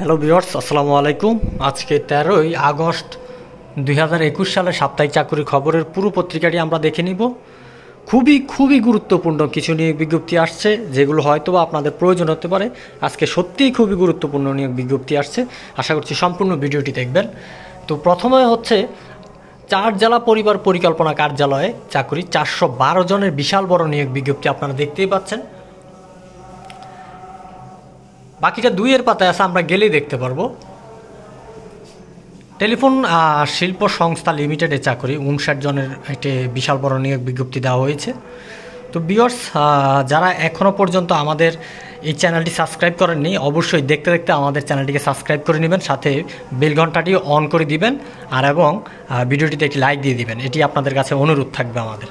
Hello viewers আসসালামু আলাইকুম। আজকে তেরোই আগস্ট দুই হাজার একুশ সালে সাপ্তাহিক চাকরি খবরের পুরো পত্রিকাটি আমরা দেখে নিব। খুবই খুবই গুরুত্বপূর্ণ কিছু নিয়োগ বিজ্ঞপ্তি আসছে, যেগুলো হয়তো আপনাদের প্রয়োজন হতে পারে। আজকে সত্যিই খুবই গুরুত্বপূর্ণ নিয়োগ বিজ্ঞপ্তি আসছে। আশা করছি সম্পূর্ণ ভিডিওটি দেখবেন। তো প্রথমে হচ্ছে, চার জেলা পরিবার পরিকল্পনা কার্যালয়ে চাকরি চারশো বারো জনের বিশাল বড় নিয়োগ বিজ্ঞপ্তি আপনারা দেখতেই পাচ্ছেন। বাকিটা দুইয়ের পাতায় আছে, আমরা গেলেই দেখতে পারব। টেলিফোন শিল্প সংস্থা লিমিটেডে চাকরি, উনষাট জনের একটি বিশাল বড় নিয়োগ বিজ্ঞপ্তি দেওয়া হয়েছে। তো বিয়র্স যারা এখনও পর্যন্ত আমাদের এই চ্যানেলটি সাবস্ক্রাইব করেননি, অবশ্যই দেখতে দেখতে আমাদের চ্যানেলটিকে সাবস্ক্রাইব করে নেবেন, সাথে বেল ঘন্টাটি অন করে দিবেন, আর এবং ভিডিওটিতে একটি লাইক দিয়ে দিবেন। এটি আপনাদের কাছে অনুরোধ থাকবে আমাদের।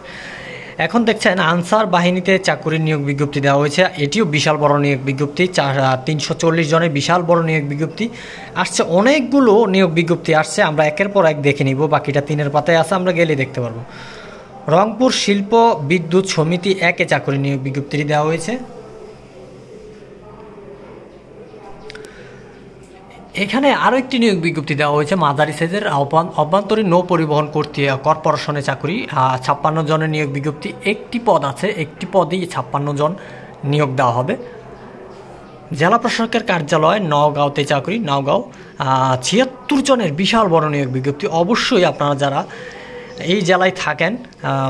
এখন দেখছেন আনসার বাহিনীতে চাকুরির নিয়োগ বিজ্ঞপ্তি দেওয়া হয়েছে। এটিও বিশাল বড় নিয়োগ বিজ্ঞপ্তি। তিনশো চল্লিশ জনের বিশাল বড় নিয়োগ বিজ্ঞপ্তি। আসছে অনেকগুলো নিয়োগ বিজ্ঞপ্তি আসছে। আমরা একের পর এক দেখে নিব। বাকিটা তিনের পাতায় আছে, আমরা গেলে দেখতে পারব। রংপুর শিল্প বিদ্যুৎ সমিতি একে চাকরি নিয়োগ বিজ্ঞপ্তিটি দেওয়া হয়েছে। এখানে আরও একটি নিয়োগ বিজ্ঞপ্তি দেওয়া হয়েছে। মাদারি সাইজের অভ্যন্তরীণ নৌ পরিবহন কর্তৃ কর্পোরেশনে চাকরি। ছাপ্পান্ন জনের নিয়োগ বিজ্ঞপ্তি। একটি পদ আছে। একটি পদেই ছাপ্পান্ন জন নিয়োগ দেওয়া হবে। জেলা প্রশাসকের কার্যালয় নওগাঁওতে চাকরি। নওগাঁও ছিয়াত্তর জনের বিশাল বড় নিয়োগ বিজ্ঞপ্তি। অবশ্যই আপনারা যারা এই জেলায় থাকেন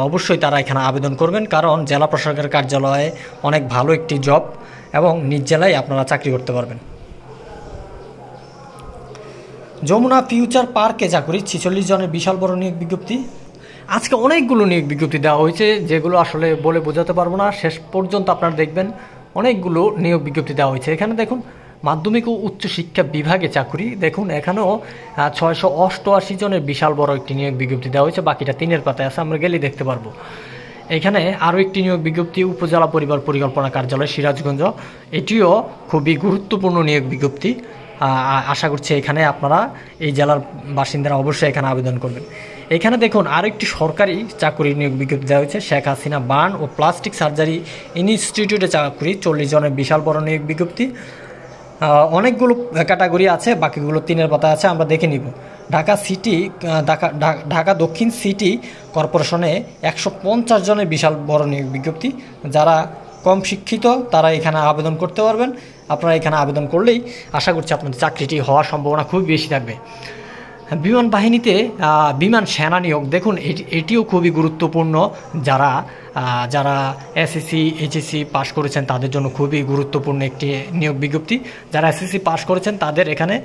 অবশ্যই তারা এখানে আবেদন করবেন। কারণ জেলা প্রশাসকের কার্যালয়ে অনেক ভালো একটি জব এবং নিজ জেলায় আপনারা চাকরি করতে পারবেন। যমুনা ফিউচার পার্কে চাকরি ছিচল্লিশ জনের বিশাল বড় নিয়োগ বিজ্ঞপ্তি। আজকে অনেকগুলো নিয়োগ বিজ্ঞপ্তি দেওয়া হয়েছে, যেগুলো আসলে বলে বোঝাতে পারব না। শেষ পর্যন্ত আপনারা দেখবেন অনেকগুলো নিয়োগ বিজ্ঞপ্তি দেওয়া হয়েছে। এখানে দেখুন, মাধ্যমিক ও উচ্চ শিক্ষা বিভাগে চাকরি দেখুন এখানেও ছয়শো অষ্টআশি জনের বিশাল বড় একটি নিয়োগ বিজ্ঞপ্তি দেওয়া হয়েছে। বাকিটা তিনের পাতায় আছে, আমরা গেলেই দেখতে পারব। এখানে আরও একটি নিয়োগ বিজ্ঞপ্তি, উপজেলা পরিবার পরিকল্পনা কার্যালয় সিরাজগঞ্জ। এটিও খুবই গুরুত্বপূর্ণ নিয়োগ বিজ্ঞপ্তি। আশা করছি এখানে আপনারা এই জেলার বাসিন্দারা অবশ্যই এখানে আবেদন করবেন। এখানে দেখুন আরেকটি সরকারি চাকরি নিয়োগ বিজ্ঞপ্তি দেওয়া হয়েছে, শেখ হাসিনা বার্ন ও প্লাস্টিক সার্জারি ইনস্টিটিউটে চাকরি, চল্লিশ জনের বিশাল বড় নিয়োগ বিজ্ঞপ্তি। অনেকগুলো ক্যাটাগরি আছে, বাকিগুলো তিনের পাতা আছে, আমরা দেখে নিব। ঢাকা সিটি ঢাকা ঢাকা দক্ষিণ সিটি কর্পোরেশনে একশো পঞ্চাশ জনের বিশাল বড় নিয়োগ বিজ্ঞপ্তি। যারা কম শিক্ষিত, তারা এখানে আবেদন করতে পারবেন। আপনারা এখানে আবেদন করলেই আশা করছি আপনাদের চাকরিটি হওয়ার সম্ভাবনা খুবই বেশি থাকবে। বিমান বাহিনীতে বিমান সেনা নিয়োগ, দেখুন এটিও খুবই গুরুত্বপূর্ণ। যারা যারা এসএসসি, এইচএসসি পাশ করেছেন, তাদের জন্য খুবই গুরুত্বপূর্ণ একটি নিয়োগ বিজ্ঞপ্তি। যারা এসএসসি পাশ করেছেন, তাদের এখানে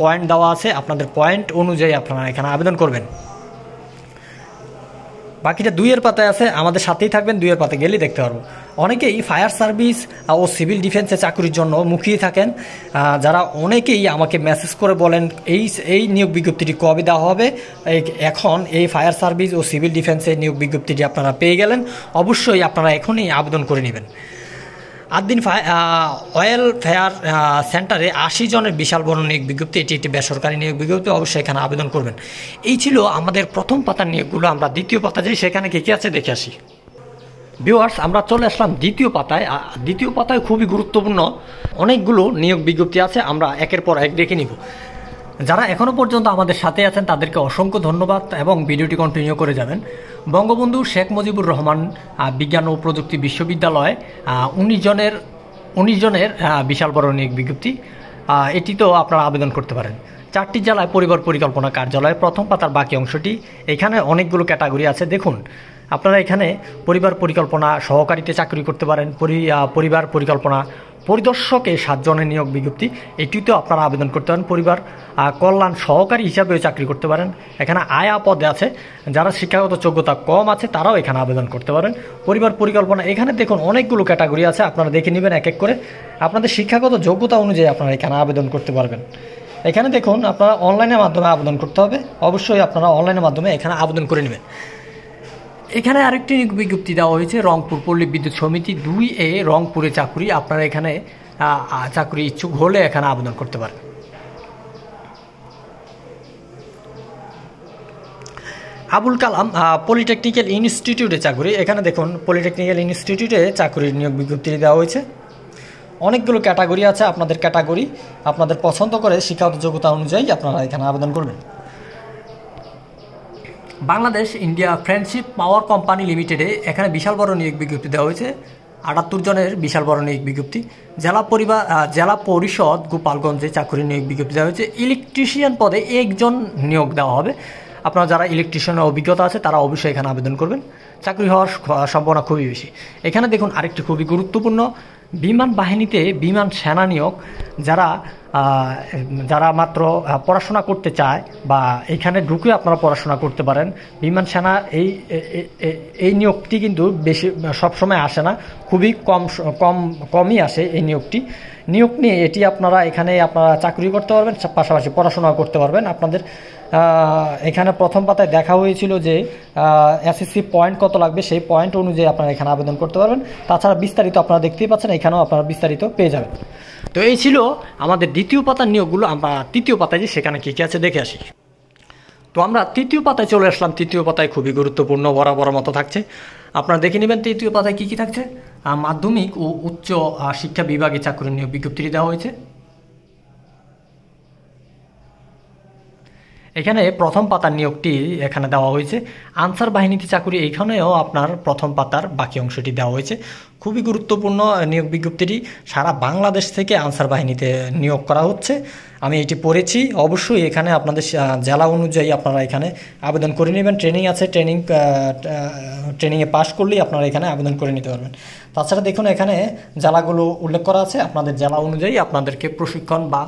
পয়েন্ট দেওয়া আছে। আপনাদের পয়েন্ট অনুযায়ী আপনারা এখানে আবেদন করবেন। বাকিটা দুইয়ের পাতায় আছে, আমাদের সাথেই থাকবেন, দুইয়ের পাতে গেলেই দেখতে পারব। অনেকেই ফায়ার সার্ভিস ও সিভিল ডিফেন্সে চাকরির জন্য মুখিয়ে থাকেন। যারা অনেকেই আমাকে মেসেজ করে বলেন, এই এই নিয়োগ বিজ্ঞপ্তিটি কবে দেওয়া হবে? এখন এই ফায়ার সার্ভিস ও সিভিল ডিফেন্সের নিয়োগ বিজ্ঞপ্তিটি আপনারা পেয়ে গেলেন। অবশ্যই আপনারা এখনই আবেদন করে নেবেন। আদিন অয়েল ফেয়ার সেন্টারে আশি জনের বিশাল বড় নিয়োগ বিজ্ঞপ্তি, এটি একটি বেসরকারি নিয়োগ বিজ্ঞপ্তি, অবশ্যই এখানে আবেদন করবেন। এই ছিল আমাদের প্রথম পাতার নিয়োগগুলো, আমরা দ্বিতীয় পাতা যাই, সেখানে কী কী আছে দেখে আসি। ভিউয়ার্স আমরা চলে আসলাম দ্বিতীয় পাতায়। দ্বিতীয় পাতায় খুবই গুরুত্বপূর্ণ, অনেকগুলো নিয়োগ বিজ্ঞপ্তি আছে, আমরা একের পর এক দেখে নিব। যারা এখনও পর্যন্ত আমাদের সাথে আছেন, তাদেরকে অসংখ্য ধন্যবাদ এবং ভিডিওটি কন্টিনিউ করে যাবেন। বঙ্গবন্ধু শেখ মুজিবুর রহমান বিজ্ঞান ও প্রযুক্তি বিশ্ববিদ্যালয় উনিশ জনের উনিশ জনের বিশাল বড় নিয়োগ বিজ্ঞপ্তি। এটি তো আপনারা আবেদন করতে পারেন। চারটি জেলায় পরিবার পরিকল্পনা কার্যালয়, প্রথম পাতার বাকি অংশটি। এখানে অনেকগুলো ক্যাটাগরি আছে। দেখুন, আপনারা এখানে পরিবার পরিকল্পনা সহকারীতে চাকরি করতে পারেন পরিবার পরিকল্পনা পরিদর্শকে সাতজনের নিয়োগ বিজ্ঞপ্তি। এটিতেও আপনারা আবেদন করতে পারেন। পরিবার কল্যাণ সহকারী হিসাবেও চাকরি করতে পারেন। এখানে আয়া পদে আছে। যারা শিক্ষাগত যোগ্যতা কম আছে, তারাও এখানে আবেদন করতে পারেন। পরিবার পরিকল্পনা, এখানে দেখুন অনেকগুলো ক্যাটাগরি আছে। আপনারা দেখে নেবেন এক এক করে। আপনাদের শিক্ষাগত যোগ্যতা অনুযায়ী আপনারা এখানে আবেদন করতে পারবেন। এখানে দেখুন, আপনারা অনলাইনের মাধ্যমে আবেদন করতে হবে। অবশ্যই আপনারা অনলাইনের মাধ্যমে এখানে আবেদন করে নেবেন। এখানে আরেকটি বিজ্ঞপ্তি দেওয়া হয়েছে, রংপুর পল্লী বিদ্যুৎ সমিতি দুই এ রংপুরে চাকুরি। আপনারা এখানে চাকরি ইচ্ছুক হলে এখানে আবেদন করতে পারেন। আবুল কালাম পলিটেকনিক্যাল ইনস্টিটিউটে চাকরি। এখানে দেখুন, পলিটেকনিক্যাল ইনস্টিটিউটে চাকরির নিয়োগ বিজ্ঞপ্তি দেওয়া হয়েছে। অনেকগুলো ক্যাটাগরি আছে, আপনাদের ক্যাটাগরি, আপনাদের পছন্দ করে শিক্ষাগত যোগ্যতা অনুযায়ী আপনারা এখানে আবেদন করবেন। Bangladesh India friendship power company লিমিটেডে এখানে বিশাল বড় নিয়োগ বিজ্ঞপ্তি দেওয়া হয়েছে। আটাত্তর জনের বিশাল বড় নিয়োগ বিজ্ঞপ্তি। জেলা পরিবার জেলা পরিষদ গোপালগঞ্জে চাকরি নিয়োগ বিজ্ঞপ্তি দেওয়া হয়েছে। ইলেকট্রিশিয়ান পদে একজন নিয়োগ দেওয়া হবে। আপনারা যারা ইলেকট্রিশিয়ানের অভিজ্ঞতা আছে, তারা অবশ্যই এখানে আবেদন করবেন। চাকরি হওয়ার সম্ভাবনা খুবই বেশি। এখানে দেখুন আরেকটি খুবই গুরুত্বপূর্ণ। বিমান বাহিনীতে বিমান সেনা নিয়োগ। যারা যারা মাত্র পড়াশোনা করতে চায় বা এখানে ঢুকে আপনারা পড়াশোনা করতে পারেন। বিমান সেনা এই এই নিয়োগটি কিন্তু বেশি সবসময় আসে না। খুবই কম কম, কমই আসে এই নিয়োগটি। নিয়োগ নিয়ে এটি আপনারা এখানে আপনারা চাকরি করতে পারবেন, পাশাপাশি পড়াশোনা করতে পারবেন। আপনাদের এখানে প্রথম পাতায় দেখা হয়েছিল যে এসএসসি পয়েন্ট কত লাগবে, সেই পয়েন্ট অনুযায়ী আপনারা এখানে আবেদন করতে পারবেন। তাছাড়া বিস্তারিত আপনারা দেখতেই পাচ্ছেন, এখানেও আপনারা বিস্তারিত পেয়ে যাবেন। তো এই ছিল আমাদের দ্বিতীয় পাতার নিয়োগগুলো, আমরা তৃতীয় পাতায় যে, সেখানে কী কী আছে দেখে আসি। তো আমরা তৃতীয় পাতায় চলে আসলাম, তৃতীয় পাতায় খুবই গুরুত্বপূর্ণ, বরাবর মতো থাকছে। আপনারা দেখে নেবেন তৃতীয় পাতায় কী কী থাকছে। মাধ্যমিক ও উচ্চ শিক্ষা বিভাগে চাকরি নিয়োগ বিজ্ঞপ্তি দেওয়া হয়েছে। এখানে প্রথম পাতার নিয়োগটি এখানে দেওয়া হয়েছে। আনসার বাহিনীতে চাকুরি এখানেও আপনার প্রথম পাতার বাকি অংশটি দেওয়া হয়েছে। খুবই গুরুত্বপূর্ণ নিয়োগ বিজ্ঞপ্তিটি। সারা বাংলাদেশ থেকে আনসার বাহিনীতে নিয়োগ করা হচ্ছে। আমি এটি পড়েছি। অবশ্যই এখানে আপনাদের জেলা অনুযায়ী আপনারা এখানে আবেদন করে নেবেন। ট্রেনিং আছে, ট্রেনিং ট্রেনিংয়ে পাশ করলেই আপনারা এখানে আবেদন করে নিতে পারবেন। তাছাড়া দেখুন এখানে জেলাগুলো উল্লেখ করা আছে। আপনাদের জেলা অনুযায়ী আপনাদেরকে প্রশিক্ষণ বা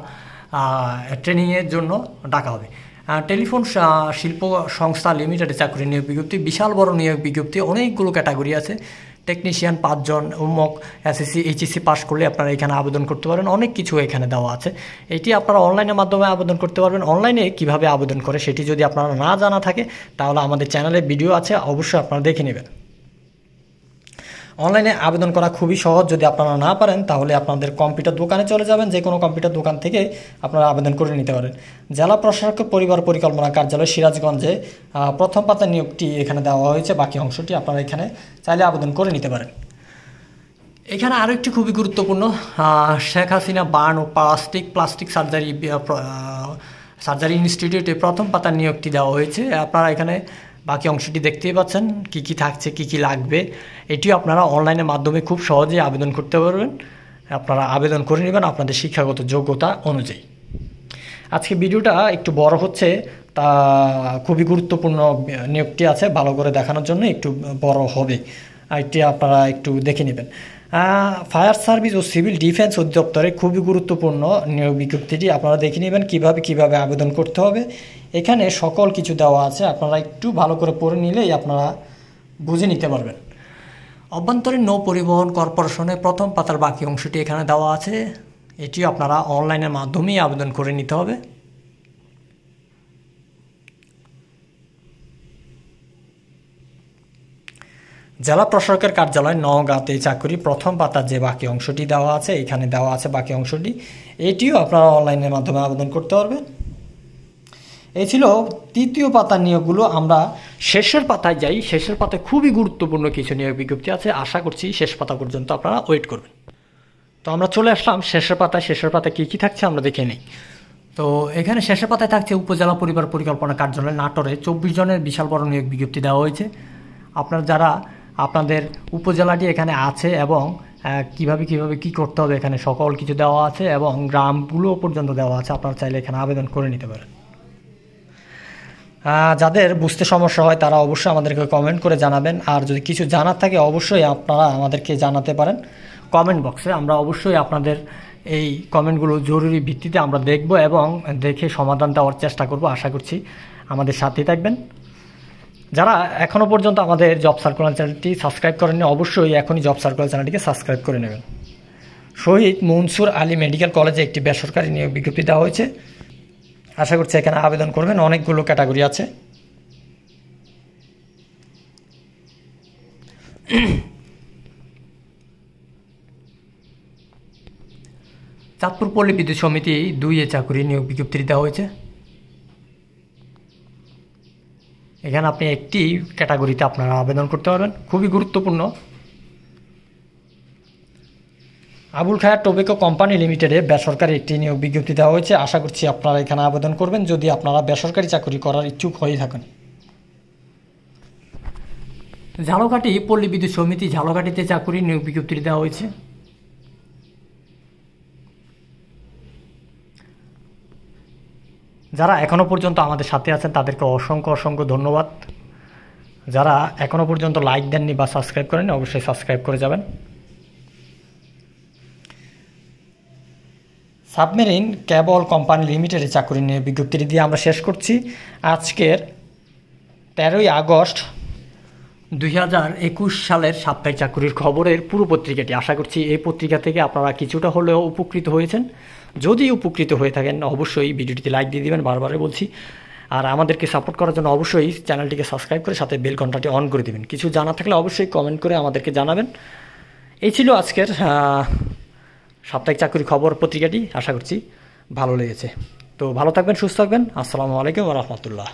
ট্রেনিংয়ের জন্য ডাকা হবে। টেলিফোন শিল্প সংস্থা লিমিটেডে চাকরি নিয়োগ বিজ্ঞপ্তি, বিশাল বড় নিয়োগ বিজ্ঞপ্তি, অনেকগুলো ক্যাটাগরি আছে। টেকনিশিয়ান পাঁচজন উমক এসএসসি এইচএসসি পাস করলে আপনারা এখানে আবেদন করতে পারেন অনেক কিছু এখানে দেওয়া আছে। এটি আপনারা অনলাইনের মাধ্যমে আবেদন করতে পারবেন। অনলাইনে কীভাবে আবেদন করে সেটি যদি আপনারা না জানা থাকে, তাহলে আমাদের চ্যানেলে ভিডিও আছে, অবশ্যই আপনারা দেখে নেবেন। অনলাইনে আবেদন করা খুবই সহজ। যদি আপনারা না পারেন, তাহলে আপনাদের কম্পিউটার দোকানে চলে যাবেন। যে কোনো কম্পিউটার দোকান থেকে আপনারা আবেদন করে নিতে পারেন। জেলা প্রশাসক পরিবার পরিকল্পনা কার্যালয় সিরাজগঞ্জে প্রথম পাতা নিয়োগটি এখানে দেওয়া হয়েছে। বাকি অংশটি আপনারা এখানে চাইলে আবেদন করে নিতে পারেন। এখানে আরও একটি খুবই গুরুত্বপূর্ণ শেখ হাসিনা বার্ন ও প্লাস্টিক প্লাস্টিক সার্জারি সার্জারি ইনস্টিটিউটে প্রথম পাতার নিয়োগটি দেওয়া হয়েছে। আপনারা এখানে বাকি অংশটি দেখতেই পাচ্ছেন, কি কি থাকছে, কি কি লাগবে। এটিও আপনারা অনলাইনের মাধ্যমে খুব সহজে আবেদন করতে পারবেন। আপনারা আবেদন করে নেবেন আপনাদের শিক্ষাগত যোগ্যতা অনুযায়ী। আজকে ভিডিওটা একটু বড় হচ্ছে, তা খুবই গুরুত্বপূর্ণ নিয়োগটি আছে, ভালো করে দেখানোর জন্য একটু বড় হবে। এটি আপনারা একটু দেখে নেবেন। ফায়ার সার্ভিস ও সিভিল ডিফেন্স অধিদপ্তরে খুবই গুরুত্বপূর্ণ নিয়োগ বিজ্ঞপ্তিটি। আপনারা দেখে নেবেন কীভাবে কীভাবে আবেদন করতে হবে। এখানে সকল কিছু দেওয়া আছে। আপনারা একটু ভালো করে পড়ে নিলেই আপনারা বুঝে নিতে পারবেন। অভ্যন্তরীণ নৌ পরিবহন কর্পোরেশনের প্রথম পাতার বাকি অংশটি এখানে দেওয়া আছে। এটিও আপনারা অনলাইনের মাধ্যমেই আবেদন করে নিতে হবে। জেলা প্রশাসকের কার্যালয় নওগাঁতে চাকরি প্রথম পাতার যে বাকি অংশটি দেওয়া আছে, এখানে দেওয়া আছে বাকি অংশটি। এটিও আপনারা অনলাইনের মাধ্যমে আবেদন করতে পারবেন। এই ছিল তৃতীয় পাতার নিয়োগগুলো। আমরা শেষের পাতায় যাই। শেষের পাতায় খুবই গুরুত্বপূর্ণ কিছু নিয়োগ বিজ্ঞপ্তি আছে। আশা করছি শেষ পাতা পর্যন্ত আপনারা ওয়েট করবেন। তো আমরা চলে আসলাম শেষের পাতায়। শেষের পাতায় কী কী থাকছে আমরা দেখে নিই। তো এখানে শেষের পাতায় থাকছে উপজেলা পরিবার পরিকল্পনা কার্যালয় নাটোরে। চব্বিশ জনের বিশাল বড় নিয়োগ বিজ্ঞপ্তি দেওয়া হয়েছে। আপনার যারা আপনাদের উপজেলাটি এখানে আছে এবং কীভাবে কীভাবে কি করতে হবে এখানে সকল কিছু দেওয়া আছে এবং গ্রামগুলো পর্যন্ত দেওয়া আছে, আপনারা চাইলে এখানে আবেদন করে নিতে পারেন। যাদের বুঝতে সমস্যা হয় তারা অবশ্যই আমাদেরকে কমেন্ট করে জানাবেন। আর যদি কিছু জানার থাকে, অবশ্যই আপনারা আমাদেরকে জানাতে পারেন। কমেন্ট বক্সে আমরা অবশ্যই আপনাদের এই কমেন্টগুলো জরুরি ভিত্তিতে আমরা দেখব এবং দেখে সমাধান দেওয়ার চেষ্টা করব। আশা করছি আমাদের সাথেই থাকবেন। যারা এখনও পর্যন্ত আমাদের জব সার্কুলার চ্যানেলটি সাবস্ক্রাইব করেননি, অবশ্যই এখনই জব সার্কুলার চ্যানেলটিকে সাবস্ক্রাইব করে নেবেন। শহীদ মনসুর আলী মেডিকেল কলেজে একটি বেসরকারি নিয়োগ বিজ্ঞপ্তি দেওয়া হয়েছে। আশা করছি এখানে আবেদন করবেন, অনেকগুলো ক্যাটাগরি আছে। চাঁদপুর পল্লী বিদ্যুৎ সমিতি দুই এ চাকুরি নিয়োগ বিজ্ঞপ্তি দেওয়া হয়েছে। এখানে আপনি একটি ক্যাটাগরিতে আপনারা আবেদন করতে পারবেন। খুবই গুরুত্বপূর্ণ। আবুল খায়ার টোবেকো কোম্পানি লিমিটেডে বেসরকারি একটি নিয়োগ বিজ্ঞপ্তি দেওয়া হয়েছে। আশা করছি আপনারা এখানে আবেদন করবেন, যদি আপনারা বেসরকারি চাকরি করার ইচ্ছুক হয়ে থাকেন। ঝালকাঠি পল্লী বিদ্যুৎ সমিতি ঝালকাঠিতে চাকরি নিয়োগ বিজ্ঞপ্তি দেওয়া হয়েছে। যারা এখনও পর্যন্ত আমাদের সাথে আছেন, তাদেরকে অসংখ্য অসংখ্য ধন্যবাদ। যারা এখনও পর্যন্ত লাইক দেননি বা সাবস্ক্রাইব করেননি, অবশ্যই সাবস্ক্রাইব করে যাবেন। সাবমেরিন ক্যাবল কোম্পানি লিমিটেডে চাকরি নিয়ে বিজ্ঞপ্তিটি দিয়ে আমরা শেষ করছি। আজকের তেরোই আগস্ট দুই হাজার একুশ সালের সাপ্তাহিক চাকরির খবরের পুরো পত্রিকাটি আশা করছি এই পত্রিকা থেকে আপনারা কিছুটা হলেও উপকৃত হয়েছেন। যদি উপকৃত হয়ে থাকেন, অবশ্যই ভিডিওটিতে লাইক দিয়ে দেবেন বারবারে বলছি। আর আমাদেরকে সাপোর্ট করার জন্য অবশ্যই চ্যানেলটিকে সাবস্ক্রাইব করে সাথে বেল ঘন্টাটি অন করে দেবেন। কিছু জানা থাকলে অবশ্যই কমেন্ট করে আমাদেরকে জানাবেন। এই ছিল আজকের সাপ্তাহিক চাকরি খবর পত্রিকাটি। আশা করছি ভালো লেগেছে। তো ভালো থাকবেন, সুস্থ থাকবেন। আসসালামু আলাইকুম রহমতুল্লাহ।